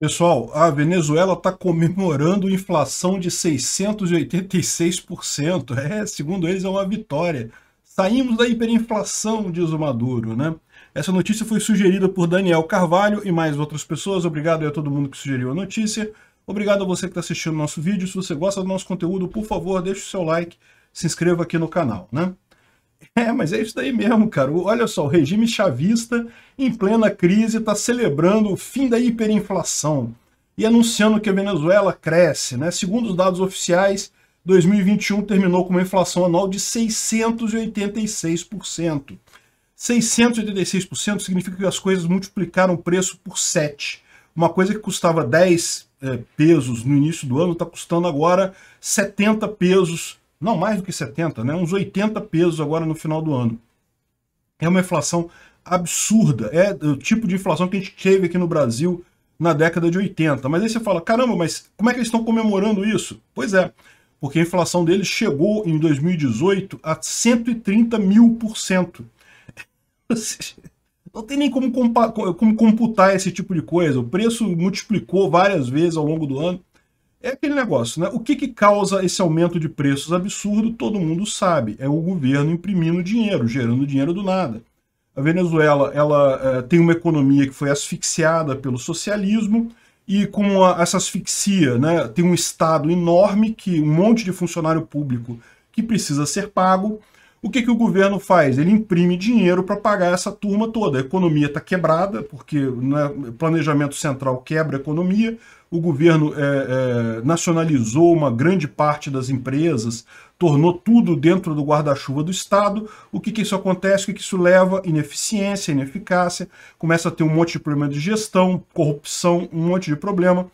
Pessoal, a Venezuela está comemorando inflação de 686%. É, segundo eles, é uma vitória. Saímos da hiperinflação, diz o Maduro, né? Essa notícia foi sugerida por Daniel Carvalho e mais outras pessoas. Obrigado a todo mundo que sugeriu a notícia. Obrigado a você que está assistindo nosso vídeo. Se você gosta do nosso conteúdo, por favor, deixe o seu like, se inscreva aqui no canal, né? É, mas é isso daí mesmo, cara. Olha só, o regime chavista, em plena crise, está celebrando o fim da hiperinflação e anunciando que a Venezuela cresce. Né? Segundo os dados oficiais, 2021 terminou com uma inflação anual de 686%. 686% significa que as coisas multiplicaram o preço por 7. Uma coisa que custava 10 é, pesos no início do ano está custando agora 70 pesos não mais do que 70, né? uns 80 pesos agora no final do ano. É uma inflação absurda, é o tipo de inflação que a gente teve aqui no Brasil na década de 80. Mas aí você fala, caramba, mas como é que eles estão comemorando isso? Pois é, porque a inflação deles chegou em 2018 a 130 mil por cento. Não tem nem como, como computar esse tipo de coisa. O preço multiplicou várias vezes ao longo do ano. É aquele negócio, né? O que, que causa esse aumento de preços absurdo, todo mundo sabe. É o governo imprimindo dinheiro, gerando dinheiro do nada. A Venezuela ela é, tem uma economia que foi asfixiada pelo socialismo e com a, essa asfixia, né, tem um Estado enorme, que um monte de funcionário público que precisa ser pago. O que, que o governo faz? Ele imprime dinheiro para pagar essa turma toda. A economia está quebrada, porque né, planejamento central quebra a economia, o governo é, é, nacionalizou uma grande parte das empresas, tornou tudo dentro do guarda-chuva do Estado. O que, que isso acontece? O que, que isso leva? Ineficiência, ineficácia, começa a ter um monte de problema de gestão, corrupção, um monte de problema.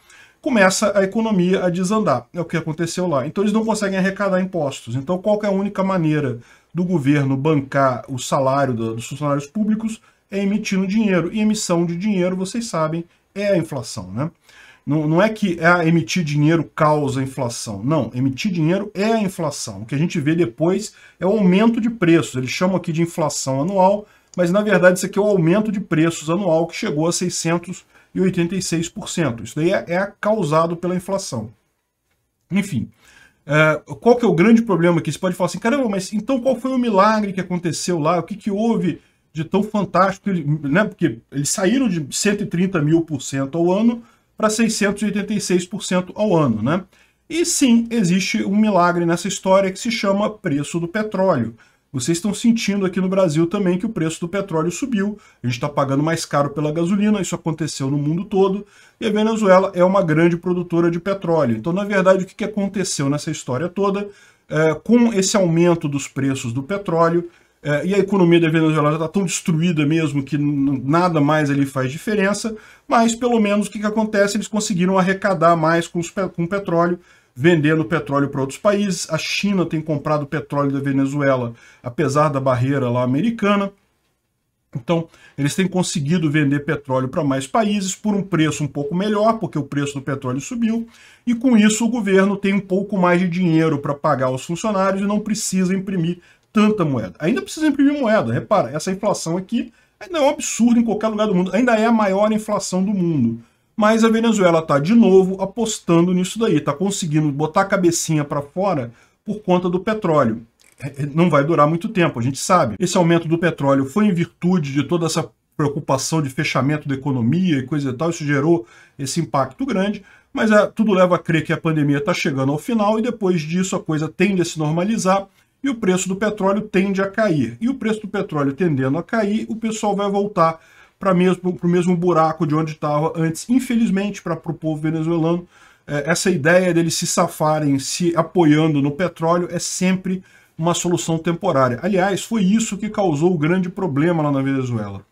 Começa a economia a desandar. É o que aconteceu lá. Então eles não conseguem arrecadar impostos. Então qual é a única maneira do governo bancar o salário dos funcionários públicos? É emitindo dinheiro. E emissão de dinheiro, vocês sabem, é a inflação, né? Não, não é que é emitir dinheiro causa inflação. Não, emitir dinheiro é a inflação. O que a gente vê depois é o aumento de preços. Eles chamam aqui de inflação anual, mas na verdade isso aqui é o aumento de preços anual que chegou a 686%. Isso daí é, é causado pela inflação. Enfim, é, qual que é o grande problema aqui? Você pode falar assim, caramba, mas então qual foi o milagre que aconteceu lá? O que, que houve de tão fantástico? Né? Porque eles saíram de 130 mil por cento ao ano para 686% ao ano, né? E sim, existe um milagre nessa história que se chama preço do petróleo. Vocês estão sentindo aqui no Brasil também que o preço do petróleo subiu, a gente está pagando mais caro pela gasolina, isso aconteceu no mundo todo, e a Venezuela é uma grande produtora de petróleo. Então, na verdade, o que aconteceu nessa história toda? É, com esse aumento dos preços do petróleo, é, e a economia da Venezuela já está tão destruída mesmo que nada mais ali faz diferença, mas pelo menos o que, que acontece? Eles conseguiram arrecadar mais com, os, com o petróleo, vendendo petróleo para outros países. A China tem comprado petróleo da Venezuela, apesar da barreira lá americana. Então, eles têm conseguido vender petróleo para mais países por um preço um pouco melhor, porque o preço do petróleo subiu, e com isso o governo tem um pouco mais de dinheiro para pagar os funcionários e não precisa imprimir tanta moeda. Ainda precisa imprimir moeda. Repara, essa inflação aqui ainda é um absurdo em qualquer lugar do mundo. Ainda é a maior inflação do mundo. Mas a Venezuela está, de novo, apostando nisso daí. Está conseguindo botar a cabecinha para fora por conta do petróleo. É, é, não vai durar muito tempo, a gente sabe. Esse aumento do petróleo foi em virtude de toda essa preocupação de fechamento da economia e coisa e tal. Isso gerou esse impacto grande. Mas é, tudo leva a crer que a pandemia está chegando ao final e depois disso a coisa tende a se normalizar e o preço do petróleo tende a cair. E o preço do petróleo tendendo a cair, o pessoal vai voltar para mesmo, o mesmo buraco de onde estava antes. Infelizmente, para o povo venezuelano, é, essa ideia deles se safarem se apoiando no petróleo é sempre uma solução temporária. Aliás, foi isso que causou o grande problema lá na Venezuela.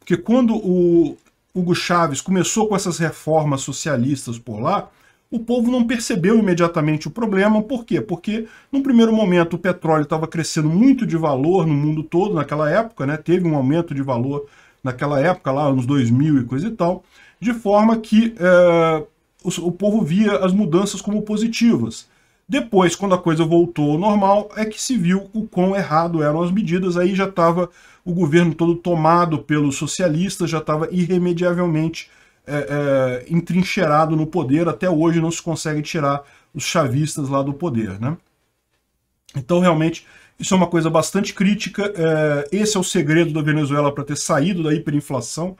Porque quando o Hugo Chávez começou com essas reformas socialistas por lá, o povo não percebeu imediatamente o problema. Por quê? Porque, num primeiro momento, o petróleo estava crescendo muito de valor no mundo todo naquela época, né? teve um aumento de valor naquela época, lá anos 2000 e coisa e tal, de forma que é, o, o povo via as mudanças como positivas. Depois, quando a coisa voltou ao normal, é que se viu o quão errado eram as medidas, aí já estava o governo todo tomado pelos socialistas, já estava irremediavelmente é, é, entrincheirado no poder, até hoje não se consegue tirar os chavistas lá do poder. Né? Então, realmente, isso é uma coisa bastante crítica. É, esse é o segredo da Venezuela para ter saído da hiperinflação.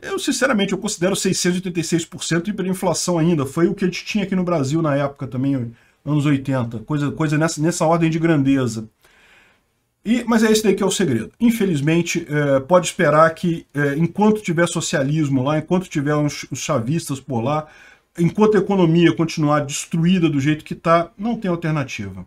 Eu, sinceramente, eu considero 686% hiperinflação ainda. Foi o que a gente tinha aqui no Brasil na época também, anos 80. Coisa, coisa nessa, nessa ordem de grandeza. E, mas é esse daí que é o segredo. Infelizmente, é, pode esperar que, é, enquanto tiver socialismo lá, enquanto tiver os, os chavistas por lá, enquanto a economia continuar destruída do jeito que está, não tem alternativa.